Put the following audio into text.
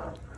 Amen.